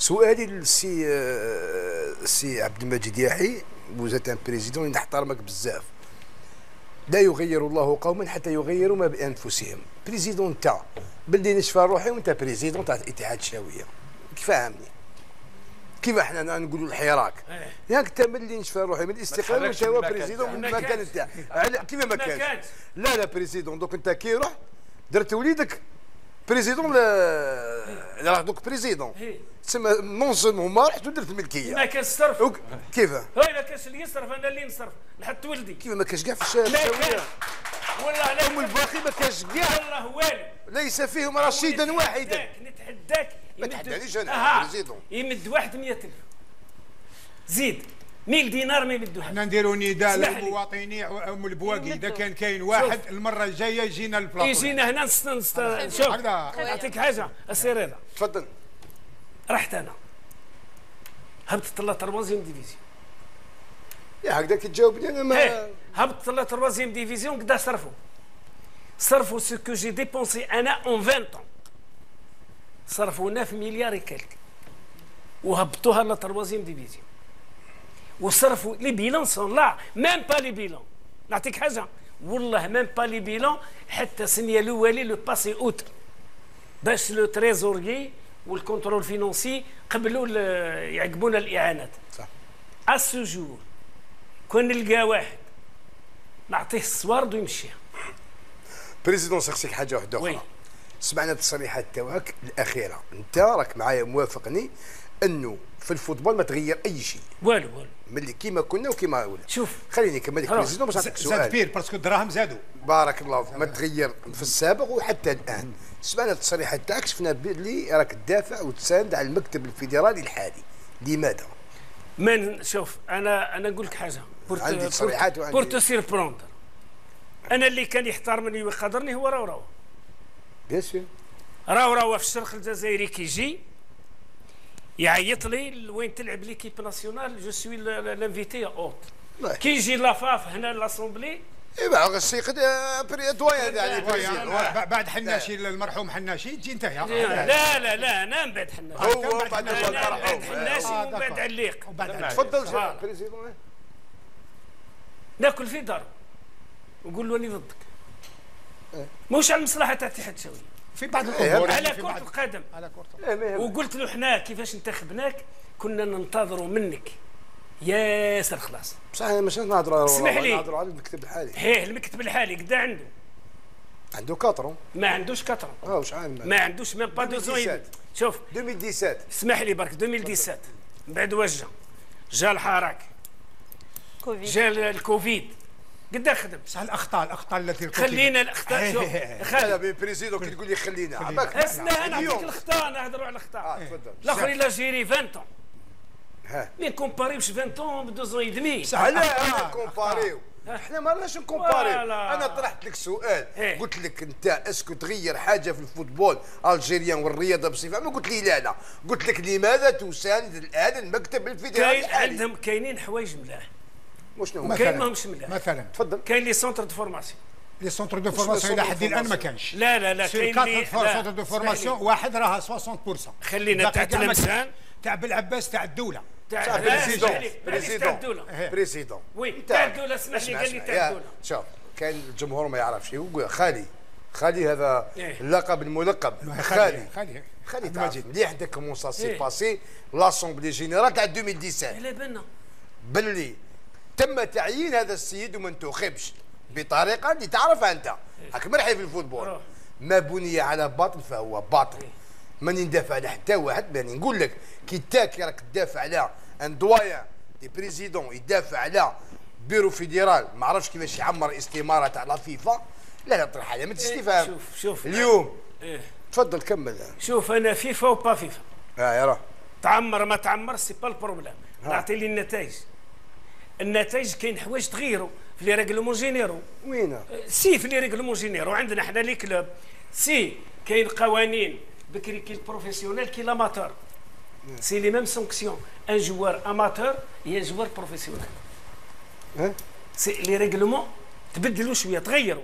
سؤالي للسي آه، السي عبد المجيد ياحي وزات ان بريزيدون نحترمك بزاف. لا يغير الله قوما حتى يغيروا ما بأنفسهم. بريزيدون تاع بلي نشفى روحي وانت بريزيدون تاع الاتحاد الشاوية. كيف فهمني كيف إحنا نقولوا الحراك؟ إيه. ياك انت ملي نشفى روحي من الاستقلال وانت هو بريزيدون من تاعك. المكان على- كيف ما كانش. لا لا بريزيدون. دوك انت كي روح درت وليدك. président لا لا دوك président. تسمى non seulement ما رحت ودرت الملكيه ما كان الصرف وك- كيف هاي ما كانش اللي يصرف أنا اللي نصرف لحد ولدي كيف ما كاش كاع في الشارع. والله لا هم الباقي ما كاش كاع والله والو ليس فيهم رشيدا واحدا نتحداك- نتحداك ما تحدانيش أها. président. يمد واحد 100000 زيد 100 دينار ما يمدوها إحنا نديروا نداء. للمواطنين أم البواقي. إذا كان كاين واحد المرة الجاية يجينا البلاطو يجينا هنا نست نست شوف. نعطيك حاجة السي رضا تفضل. رحت أنا. هبطت la troisième division. يا هكذا كي تجاوبني أنا ما هبطت la troisième division قدا صرفوا؟ صرفوا ce que j'ai dépensé أنا en 20 ans. صرفوا 9 مليار quelques وهبطوها la troisième division. وصرفوا les bilans sont là même pas les bilans. نعطيك حاجة؟ والله même pas les bilans حتى سنيا الأولي لو باسي أوت. باش le trésorier وال contrôle financier قبلوا يعقبونا الإعانات. صح. à ce jour كون نلقى واحد نعطيه الصوارد ويمشيها président سقسيك حاجة واحدة oui. أخرى سمعنا التصريحات تاعك الأخيرة. أنت راك معايا موافقني. انه في ال football ما تغير اي شيء. والو والو. ملي كيما كنا وكيما ولا شوف. خليني نكمل لك. président باش نعطيك زاد سؤال. بير parce que الدراهم زادوا بارك الله فيك. ما تغير في السابق وحتى الآن. سمعنا التصريحات تاعك شفنا بلي راك تدافع وتساند على المكتب الفيدرالي الحالي. لماذا؟ من شوف أنا أنا نقول لك حاجة. pour عندي تصريحات وعندي- pour te surprendre أنا اللي كان يحترمني ويقدرني هو راو راو. bien sûr راو راو في الشرق الجزائري كي يجي يعيط لي وين تلعب l'équipe nationale je suis l'invité hôte. كي يجي لافاف هنا لاسومبلي ايوا غسيق بري دويان. ويا- بعد حناشي المرحوم حناشي تجي انت يا لا لا لا أنا من بعد حناشي هو بعد حناشي. المرحوم ومن بعد. عليق تفضل. بريزيدون ناكل في دار ونقول له اني ضدك. مش على المصلحه تاع الاتحاد الشاوي في بعض الأمور على يعني في كرة القدم. على كرة القدم. وقلت له حنا كيفاش انتخبناك كنا ننتظروا منك. ياسر خلاص. بصح أنا مش نهضروا اسمح لي. نهضروا على المكتب الحالي. هيه المكتب الحالي قدا عنده؟ عنده quatre ans ما عندوش quatre ans واش عامل ما عندوش même pas deux 2017. شوف. 2017 اسمح لي برك 2017 من بعد واش جا جا الحراك. كوفيد. جا الكوفيد. قدا خدم بصح الأخطاء الأخطاء التي. خلينا الأخطاء شوف لا خالد بي président كي تقول لي خلينا. عباك. أسمع أنا نعطيك الأخطاء نهضروا على الأخطاء. تفضل. الآخر il a géré 20 ans ها. ما نكومباريوش 20 ans ب 2 ans et demi بصح لا أنا الأخطاء- كومباريو إحنا ما راناش نكومباريو. voilà. أنا طرحت لك سؤال. إيه. قلت لك أنت est-ce que تغير حاجة في ال football؟ algérien والرياضة بصفة عامة. قلت لي لا لا. قلت لك لماذا تساند الآن المكتب الفيدرالي؟ عندهم كاينين حوايج ملاح. وشنو هو؟ مثلاً. كاين ماهمش ملاح مثلا. تفضل. كاين les centres de formation les centres de formation إلى حد الان ما؟ كانش. لا لا لا كاين les centres de formation. واحد راها 60% خلينا تاع تلمسان. تاع بالعباس تاع الدولة. تاع président président président oui تاع الدولة اسمح لي قال لي تاع الدولة. شوف كاين الجمهور ما يعرفش. يقول خالي. خالي هذا إيه. اللقب الملقب. خالي. خالي. خالي تعرف. مليح داك comment ça s'est إيه. passé. l'assemblée générale تاع 2017 لا بنا. باللي تم تعيين هذا السيد وما انتخبش بطريقة اللي تعرفها أنت. هاك مرحي في ال football. ما بني على باطل فهو باطل. ماني ندافع على حتى واحد؟ يعني نقول لك كي تاكي راك تدافع على un doyen des présidents يدافع على bureau fédéral ما عرفش كيفاش يعمر استماره تاع la FIFA. لا لا طرح علامه استفهام شوف شوف. اليوم. إيه. تفضل كمل. شوف أنا فيفا وبا فيفا. آه يا راه. تعمر ما تعمر c'est pas ال problème. نعطي لي النتائج. النتائج كاين حوايج تغيروا. في les règlements généraux وينه c'est في les règlements généraux عندنا حنا les clubs. c'est كاين قوانين. بكري كي ال professionnel كي l'amateur c'est les mêmes sanctions un joueur amateur et joueur professionnel. ها؟ سي les règlements تبدلوا شوية تغيروا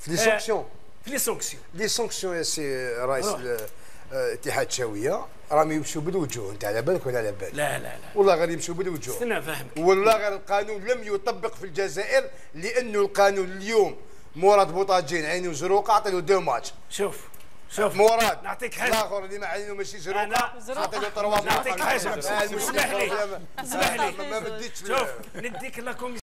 في les sanctions في les sanctions les sanctions يا سي رئيس روح. ال- آه، اتحاد الشاوية. راهم يمشوا بالوجوه انت على بالك ولا على بالك لا لا لا. والله غير يمشوا بالوجوه. استنى فاهمك والله غير القانون لم يطبق في الجزائر لأنه القانون اليوم مراد بوطاجين عينه زروقه عطي له دو ماتش. شوف شوف. مراد نعطيك حاجة. الآخر اللي ما عينه ماشي زروقه عطي له تروا نعطيك حاجة. اسمح لي. اسمح لي. ما مديتش شوف نديك لا